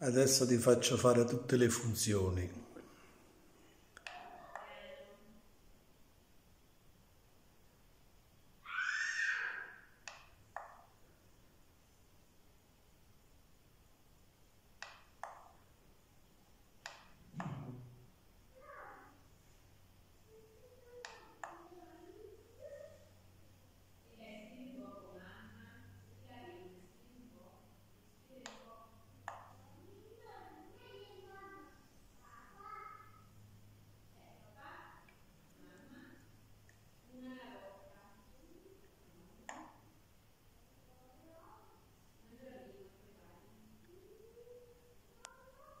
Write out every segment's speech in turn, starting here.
Adesso ti faccio fare tutte le funzioni.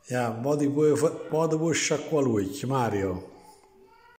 Ja, puoi, mo ti puoi sciacquare Mario.